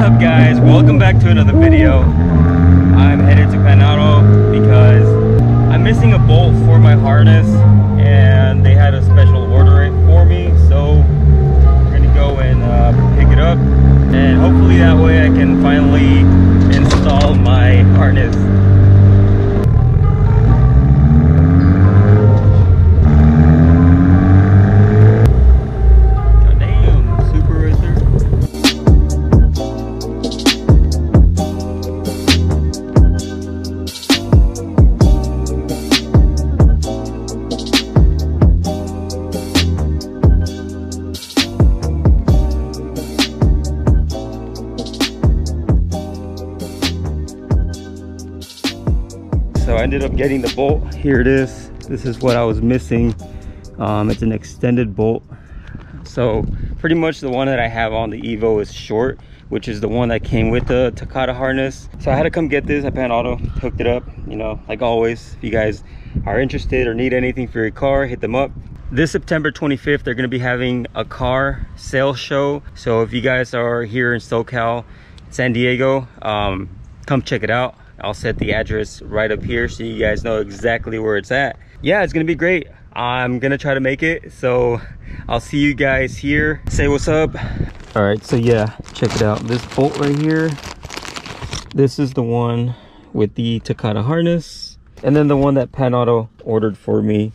up guys? Welcome back to another video. I'm headed to Pann Auto because i'm missing a bolt for my harness and they had a special order it for me so we're gonna go and uh, pick it up and hopefully that way i can finally install my harness ended up getting the bolt. Here it is. This is what I was missing. Um, it's an extended bolt. So pretty much the one that I have on the Evo is short, which is the one that came with the Takata harness. So I had to come get this at Pann Auto, hooked it up, you know, like always. If you guys are interested or need anything for your car, hit them up. This September 25th, they're gonna be having a car sale show. So if you guys are here in SoCal, San Diego, um, come check it out. I'll set the address right up here so you guys know exactly where it's at. Yeah, it's gonna be great. I'm gonna try to make it. So I'll see you guys here. Say what's up. All right, so yeah, check it out. This bolt right here, this is the one with the Takata harness. And then the one that Pann Auto ordered for me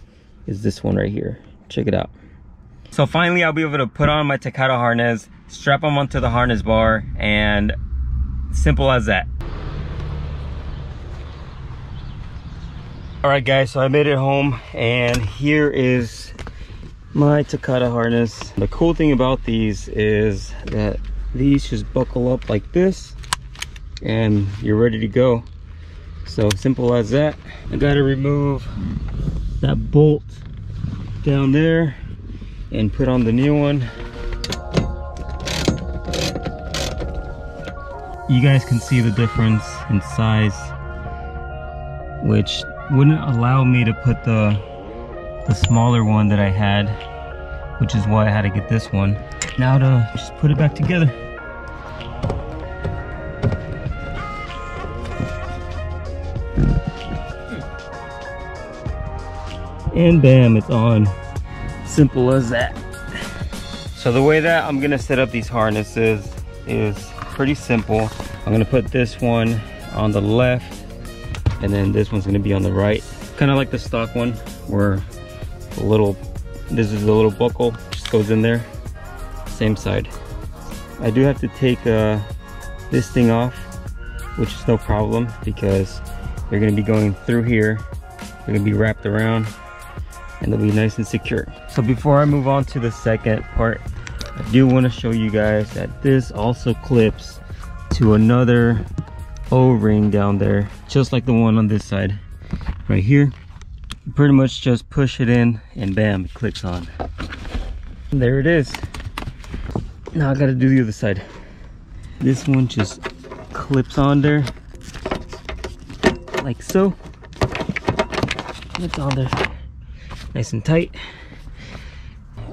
is this one right here. Check it out. So finally I'll be able to put on my Takata harness, strap them onto the harness bar, and simple as that. All right guys, so I made it home and here is my Takata harness. The cool thing about these is that these just buckle up like this and you're ready to go. So simple as that. I gotta remove that bolt down there and put on the new one. You guys can see the difference in size, which wouldn't allow me to put the the smaller one that I had, which is why I had to get this one. Now to just put it back together. And bam, it's on. Simple as that. So the way that I'm gonna set up these harnesses is pretty simple. I'm gonna put this one on the left and then this one's gonna be on the right. Kind of like the stock one where a little, this is the little buckle, just goes in there. Same side. I do have to take uh, this thing off, which is no problem because they're gonna be going through here. They're gonna be wrapped around and they'll be nice and secure. So before I move on to the second part, I do want to show you guys that this also clips to another o-ring down there just like the one on this side. Right here pretty much just push it in and bam it clicks on. And there it is. Now i gotta do the other side. This one just clips on there like so. It's on there nice and tight.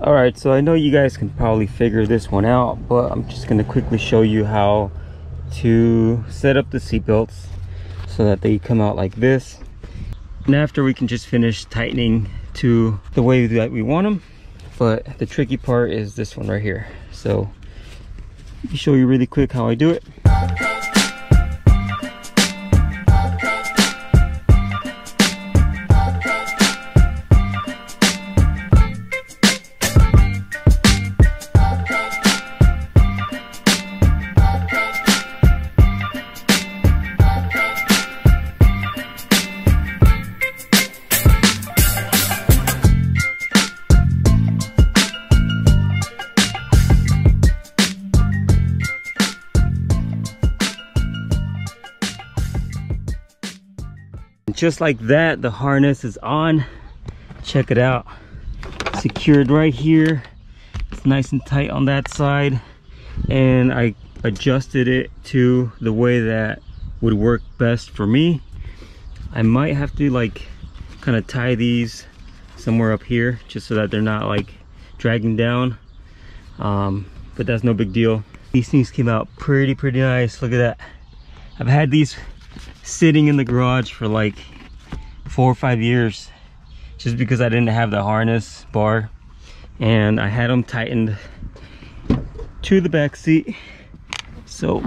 All right so i know you guys can probably figure this one out but i'm just going to quickly show you how to set up the seat belts so that they come out like this. And after we can just finish tightening to the way that we want them but the tricky part is this one right here. So let me show you really quick how i do it just like that the harness is on. Check it out. Secured right here. It's nice and tight on that side. And I adjusted it to the way that would work best for me. I might have to like kind of tie these somewhere up here just so that they're not like dragging down. Um, but that's no big deal. These things came out pretty, pretty nice. Look at that. I've had these sitting in the garage for like four or five years just because I didn't have the harness bar. And I had them tightened to the back seat. So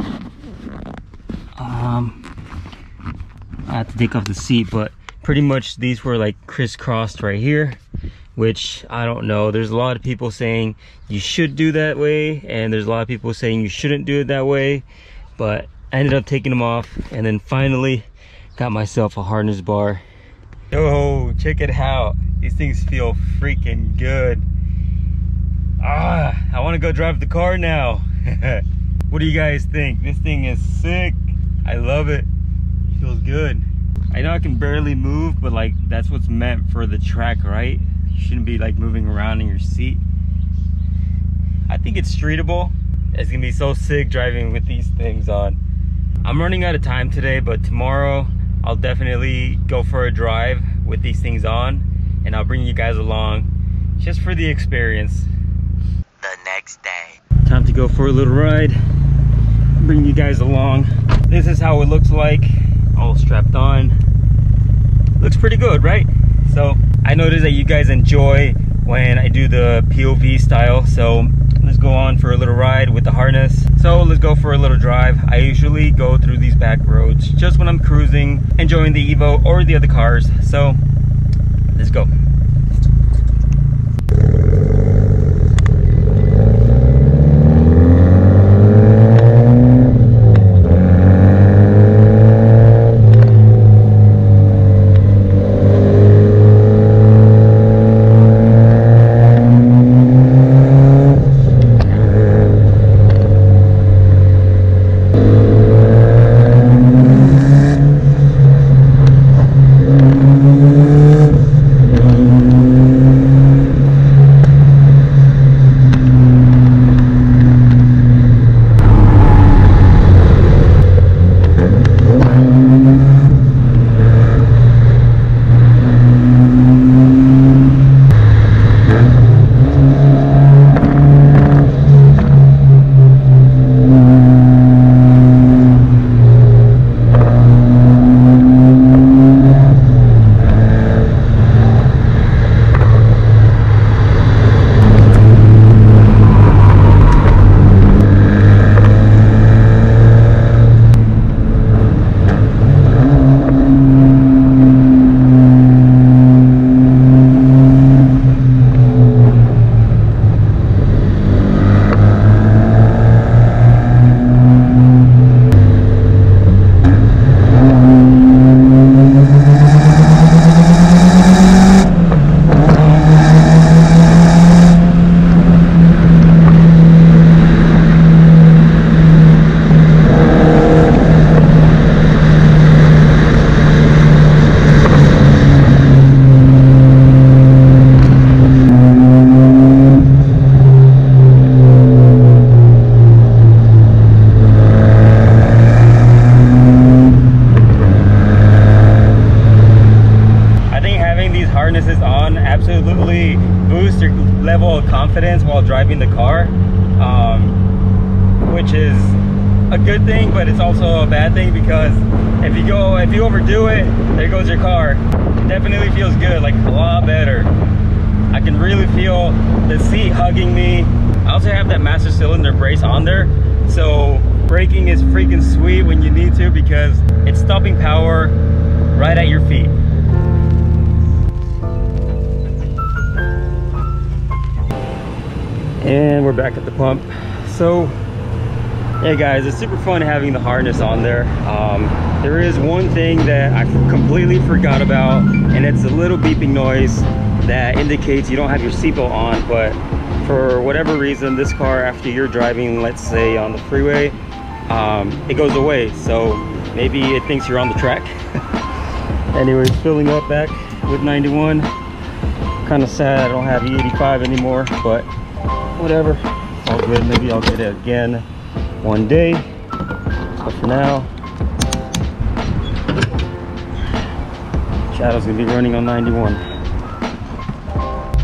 um I have to take off the seat but pretty much these were like crisscrossed right here which I don't know. There's a lot of people saying you should do that way and there's a lot of people saying you shouldn't do it that way but I ended up taking them off and then finally got myself a harness bar. Oh check it out. These things feel freaking good. Ah I want to go drive the car now. What do you guys think? This thing is sick. I love it. Feels good. I know I can barely move but like that's what's meant for the track right? You shouldn't be like moving around in your seat. I think it's streetable. It's gonna be so sick driving with these things on I'm running out of time today, but tomorrow I'll definitely go for a drive with these things on and I'll bring you guys along just for the experience. The next day. Time to go for a little ride. Bring you guys along. This is how it looks like, all strapped on. Looks pretty good, right? So I noticed that you guys enjoy when I do the POV style, so let's go on for a little ride with the harness so let's go for a little drive. I usually go through these back roads just when i'm cruising enjoying the evo or the other cars. So let's go a bad thing because if you go, if you overdo it, there goes your car. It definitely feels good, like a lot better. I can really feel the seat hugging me. I also have that master cylinder brace on there, so braking is freaking sweet when you need to because it's stopping power right at your feet. and we're back at the pump so hey guys it's super fun having the harness on there. Um, there is one thing that i completely forgot about and it's a little beeping noise that indicates you don't have your seatbelt on but for whatever reason this car after you're driving let's say on the freeway um, it goes away. So maybe it thinks you're on the track. Anyways filling up back with 91 kind of sad i don't have e85 anymore but whatever. All good. Maybe i'll get it again one day but for now shadow's gonna be running on 91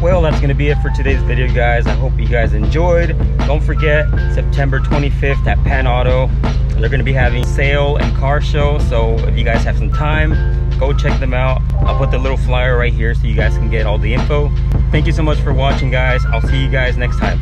well that's gonna be it for today's video guys. I hope you guys enjoyed. Don't forget september 25th at Pann Auto they're gonna be having sale and car show so if you guys have some time go check them out. I'll put the little flyer right here so you guys can get all the info. Thank you so much for watching guys. I'll see you guys next time